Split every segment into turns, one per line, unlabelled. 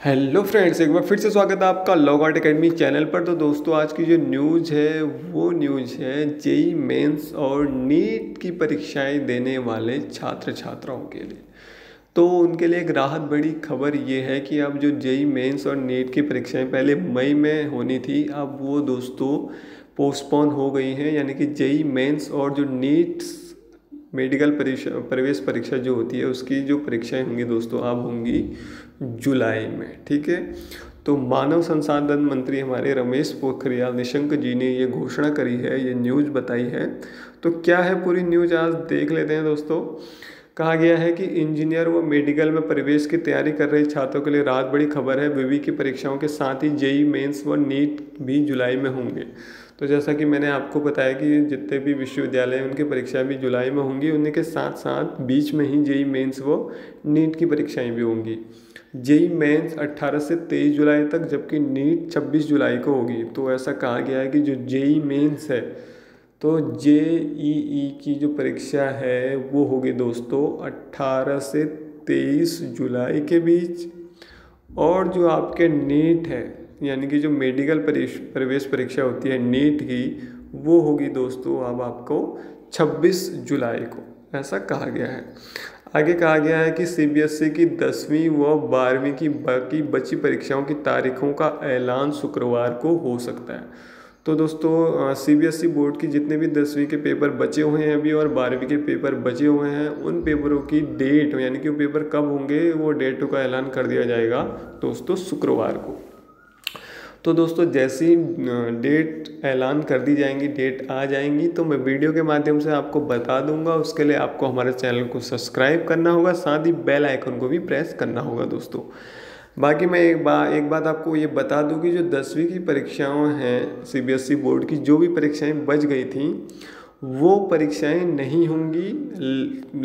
Hello friends, एक बार फिर से स्वागत है आपका लॉग आउट अकेडमी चैनल पर। तो दोस्तों, आज की जो न्यूज़ है, वो न्यूज़ है जेई मेंस और नीट की परीक्षाएँ देने वाले छात्र छात्राओं के लिए। तो उनके लिए एक राहत बड़ी खबर ये है कि अब जो जेई मेंस और नीट की परीक्षाएँ पहले मई में होनी थी, अब वो दोस्तों पोस्टपोन हो गई हैं। यानी कि जेई मेंस और जो नीट मेडिकल परीक्षा, प्रवेश परीक्षा जो होती है, उसकी जो परीक्षाएँ होंगी दोस्तों अब होंगी जुलाई में, ठीक है? तो मानव संसाधन मंत्री हमारे रमेश पोखरियाल निशंक जी ने ये घोषणा करी है, ये न्यूज़ बताई है। तो क्या है पूरी न्यूज़ आज? देख लेते हैं दोस्तों। कहा गया है कि इंजीनियर व मेडिकल में प्रवेश की तैयारी कर रहे छात्रों के लिए रात बड़ी खबर है। विवि की परीक्षाओं के साथ ही जेई मेंस व नीट भी जुलाई में होंगे। तो जैसा कि मैंने आपको बताया कि जितने भी विश्वविद्यालय हैं, उनकी परीक्षाएँ भी जुलाई में होंगी, उन्हीं के साथ साथ बीच में ही जेई मेंस व नीट की परीक्षाएँ भी होंगी। जेई मेंस 18 से 23 जुलाई तक, जबकि नीट 26 जुलाई को होगी। तो ऐसा कहा गया है कि जो जेई मेंस है तो जे ई ई की जो परीक्षा है, वो होगी दोस्तों 18 से 23 जुलाई के बीच। और जो आपके नीट है यानी कि जो मेडिकल प्रवेश परीक्षा होती है नीट की, वो होगी दोस्तों अब आपको 26 जुलाई को, ऐसा कहा गया है। आगे कहा गया है कि सीबीएसई e की दसवीं व बारहवीं की बाकी बची परीक्षाओं की तारीखों का ऐलान शुक्रवार को हो सकता है। तो दोस्तों सीबीएसई बोर्ड e की जितने भी दसवीं के पेपर बचे हुए हैं अभी और बारहवीं के पेपर बचे हुए हैं, उन पेपरों की डेट, यानी कि वो पेपर कब होंगे, वो डेटों का ऐलान कर दिया जाएगा दोस्तों शुक्रवार को। तो दोस्तों, जैसी डेट ऐलान कर दी जाएँगी डेट आ जाएँगी तो मैं वीडियो के माध्यम से आपको बता दूँगा। उसके लिए आपको हमारे चैनल को सब्सक्राइब करना होगा, साथ ही बेल आइकन को भी प्रेस करना होगा दोस्तों। बाकी मैं एक बात एक बात आपको ये बता दूँ कि जो दसवीं की परीक्षाओं हैं सीबीएसई बोर्ड की, जो भी परीक्षाएँ बच गई थी वो परीक्षाएँ नहीं होंगी,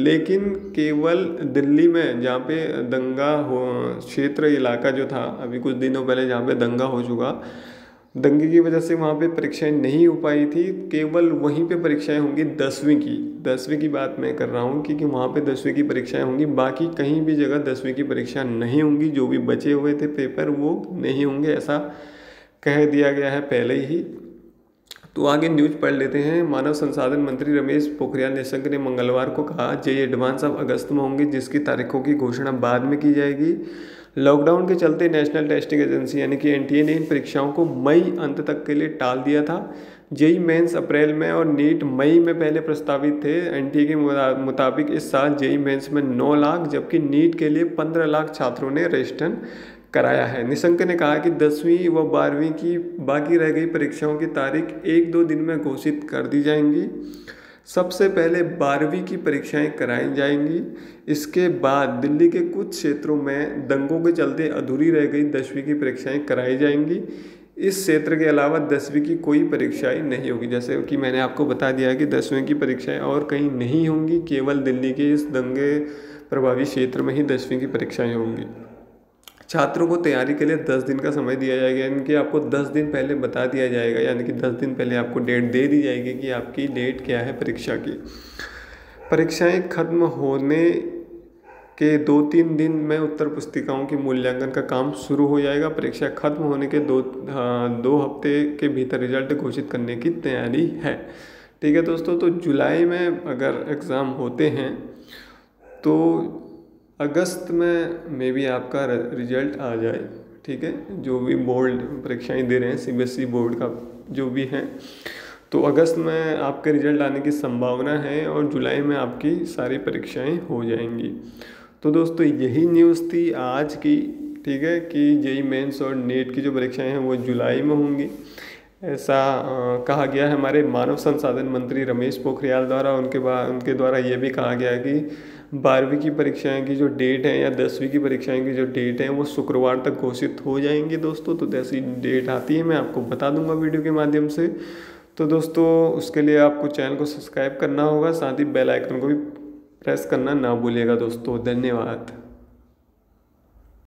लेकिन केवल दिल्ली में, जहाँ पे दंगा हो, क्षेत्र इलाका जो था, अभी कुछ दिनों पहले जहाँ पे दंगा हो चुका, दंगे की वजह से वहाँ पे परीक्षाएँ नहीं हो पाई थी। केवल वहीं पे परीक्षाएँ होंगी दसवीं की। दसवीं की बात मैं कर रहा हूँ क्योंकि वहाँ पे दसवीं की परीक्षाएँ होंगी। बाकी कहीं भी जगह दसवीं की परीक्षा नहीं होंगी। जो भी बचे हुए थे पेपर, वो नहीं होंगे, ऐसा कह दिया गया है पहले ही। तो आगे न्यूज़ पढ़ लेते हैं। मानव संसाधन मंत्री रमेश पोखरियाल निशंक ने मंगलवार को कहा जे एडवांस अब अगस्त में होंगे, जिसकी तारीखों की घोषणा बाद में की जाएगी। लॉकडाउन के चलते नेशनल टेस्टिंग एजेंसी यानी कि एनटीए ने इन परीक्षाओं को मई अंत तक के लिए टाल दिया था। जेई मेंस अप्रैल में और नीट मई में पहले प्रस्तावित थे। एनटीए के मुताबिक इस साल जेई मेंस में 9 लाख, जबकि नीट के लिए 15 लाख छात्रों ने रजिस्ट्रेशन कराया है। निशंक ने कहा कि दसवीं व बारहवीं की बाकी रह गई परीक्षाओं की तारीख एक दो दिन में घोषित कर दी जाएँगी। सबसे पहले बारहवीं की परीक्षाएँ कराई जाएँगी। इसके बाद दिल्ली के कुछ क्षेत्रों में दंगों के चलते अधूरी रह गई दसवीं की परीक्षाएँ कराई जाएँगी। इस क्षेत्र के अलावा दसवीं की कोई परीक्षाएँ नहीं होगी। जैसे कि मैंने आपको बता दिया कि दसवीं की परीक्षाएँ और कहीं नहीं होंगी, केवल दिल्ली के इस दंगे प्रभावी क्षेत्र में ही दसवीं की परीक्षाएँ होंगी। छात्रों को तैयारी के लिए दस दिन का समय दिया जाएगा, यानी कि आपको दस दिन पहले बता दिया जाएगा, यानी कि दस दिन पहले आपको डेट दे दी जाएगी कि आपकी डेट क्या है परीक्षा की। परीक्षाएँ खत्म होने के दो तीन दिन में उत्तर पुस्तिकाओं की मूल्यांकन का काम शुरू हो जाएगा। परीक्षा खत्म होने के दो दो हफ़्ते के भीतर रिज़ल्ट घोषित करने की तैयारी है। ठीक है दोस्तों तो जुलाई में अगर एग्ज़ाम होते हैं तो अगस्त में मे बी आपका रिज़ल्ट आ जाए ठीक है? जो भी बोर्ड परीक्षाएँ दे रहे हैं सीबीएसई बोर्ड का जो भी है तो अगस्त में आपके रिज़ल्ट आने की संभावना है और जुलाई में आपकी सारी परीक्षाएँ हो जाएँगी। तो दोस्तों यही न्यूज़ थी आज की ठीक है? कि जेई मेंस और नेट की जो परीक्षाएँ हैं वो जुलाई में होंगी। ऐसा आ, कहा गया है हमारे मानव संसाधन मंत्री रमेश पोखरियाल द्वारा उनके बाद उनके द्वारा ये भी कहा गया कि बारहवीं की परीक्षाएँ की जो डेट है या दसवीं की परीक्षाएँ की जो डेट है, वो शुक्रवार तक घोषित हो जाएँगी दोस्तों। तो जैसी डेट आती है, मैं आपको बता दूँगा वीडियो के माध्यम से। तो दोस्तों, उसके लिए आपको चैनल को सब्सक्राइब करना होगा, साथ ही बेल आइकन को भी प्रेस करना ना भूलिएगा दोस्तों। धन्यवाद।